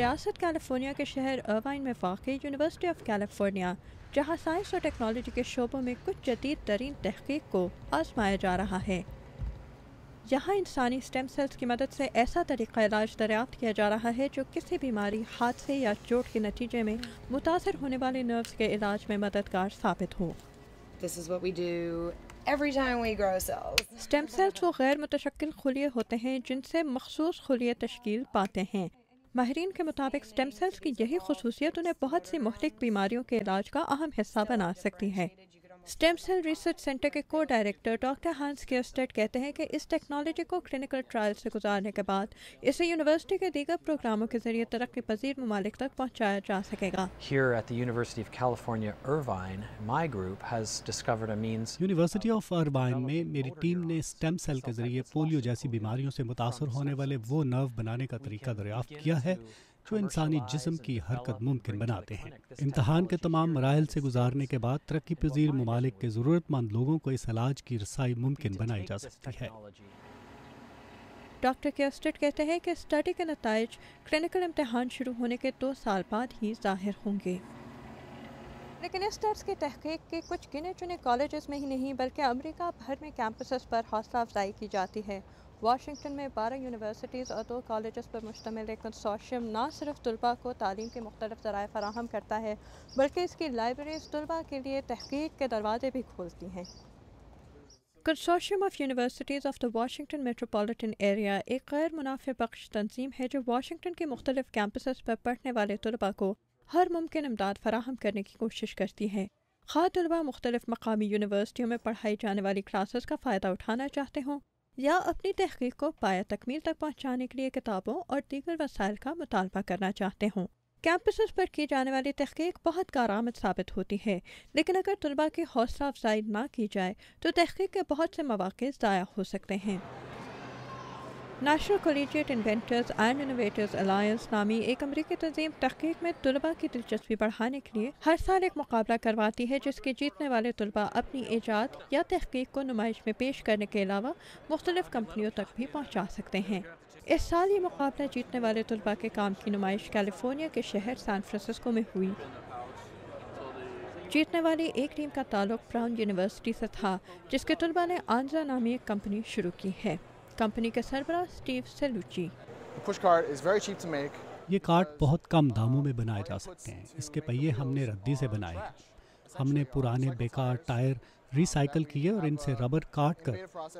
ریاست کیلیفورنیا کے شہر اروائن میں واقع یونیورسٹی آف کیلیفورنیا جہاں سائنس اور ٹیکنالوجی کے شعبوں میں کچھ جدید ترین تحقیق کو آزمایا جا رہا ہے۔ یہاں انسانی اسٹیم سیلز کی مدد سے ایسا طریقہ علاج دریافت کیا جا رہا ہے جو کسی بیماری حادثے یا چوٹ کے نتیجے میں متاثر ہونے والے نروس کے علاج میں مددگار ثابت ہو اسٹیم سیلز وہ غیر متشکل خلیے ہوتے ہیں جن سے مخصوص خلیے تشکیل پاتے ہیں۔ ماہرین کے مطابق اسٹیم سیلز کی یہی خصوصیت انہیں بہت سی مہلک بیماریوں کے علاج کا اہم حصہ بنا سکتی ہے۔ اسٹیم سیل ریسرچ سینٹر کے کو ڈائریکٹر ڈاکٹر ہانس کیوسٹیٹ کہتے ہیں کہ اس ٹیکنالوجی کو کلینکل ٹرائل سے گزارنے کے بعد اسے یونیورسٹی کے دیگر پروگراموں کے ذریعے ترقی پذیر ممالک تک پہنچایا جا سکے گا۔ یونیورسٹی آف اربائن میں میری ٹیم نے اسٹیم سیل کے ذریعے پولیو جیسی بیماریوں سے متاثر ہونے والے وہ نرو بنانے کا طریقہ دریافت کیا ہے جو انسانی جسم کی حرکت ممکن بناتے ہیں۔ امتحان کے تمام مراحل سے گزارنے کے بعد ترقی پذیر ممالک کے ضرورت مند لوگوں کو اس علاج کی رسائی ممکن بنائی جا سکتی ہے۔ ڈاکٹر کیسٹٹ کہتے ہیں کہ اسٹڈی کے نتائج کلینکل امتحان شروع ہونے کے دو سال بعد ہی ظاہر ہوں گے۔ لیکن اس طرز کی تحقیق کے کچھ گنے چنے کالجز میں ہی نہیں، بلکہ امریکہ بھر میں کیمپسز پر حوصلہ افزائی کی جاتی ہے۔ واشنگٹن میں بارہ یونیورسٹیز اور دو کالجز پر مشتمل ایک کنسورشیم نہ صرف طلباء کو تعلیم کے مختلف ذرائع فراہم کرتا ہے، بلکہ اس کی لائبریریز طلباء کے لیے تحقیق کے دروازے بھی کھولتی ہیں۔ Consortium of universities of the Washington metropolitan area ایک غیر منافع بخش تنظیم ہے جو واشنگٹن کے مختلف کیمپسز پر پڑھنے والے طلباء کو ہر ممکن امداد فراہم کرنے کی کوشش کرتی ہے خواہ طلباء مختلف مقامی یونیورسٹیوں میں پڑھائی جانے والی کلاسز کا فائدہ اٹھانا چاہتے ہوں یا اپنی تحقیق کو پایا تکمیل تک پہنچانے کے لیے کتابوں اور دیگر وسائل کا مطالبہ کرنا چاہتے ہوں۔ کیمپسز پر کی جانے والی تحقیق بہت کارآمد ثابت ہوتی ہے، لیکن اگر طلباء کی حوصلہ افزائی نہ کی جائے تو تحقیق کے بہت سے مواقع ضائع ہو سکتے ہیں۔ National collegiate inventors and innovators alliance نامی ایک امریکی تنظیم تحقیق میں طلباء کی دلچسپی بڑھانے کے لیے ہر سال ایک مقابلہ کرواتی ہے، جس کے جیتنے والے طلباء اپنی ایجاد یا تحقیق کو نمائش میں پیش کرنے کے علاوہ مختلف کمپنیوں تک بھی پہنچا سکتے ہیں۔ اس سال یہ مقابلہ جیتنے والے طلباء کے کام کی نمائش کیلیفورنیا کے شہر سان فرانسسکو میں ہوئی۔ جیتنے والی ایک ٹیم کا تعلق براؤن یونیورسٹی سے تھا، جس کے طلباء نے آنزا نامی ایک کمپنی شروع کی ہے۔ کمپنی کے سربراہ سٹیو سیلوچی۔ یہ کارٹ بہت کم داموں میں بنائے جا سکتے ہیں۔ اس کے پہیے ہم نے ردی سے بنائے۔ ہیں ہم نے پرانے بیکار ٹائر ری سائیکل کیے اور ان سے ربر کاٹ کر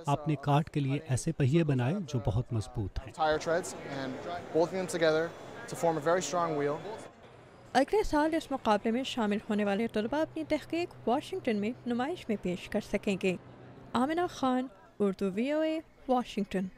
اپنے کارٹ کے لیے ایسے پہیے بنائے جو بہت مضبوط ہیں۔ اگلے سال اس مقابلے میں شامل ہونے والے طلباء اپنی تحقیق واشنگٹن میں نمائش میں پیش کر سکیں گے۔ آمنہ خان اردو وی او اے۔ Washington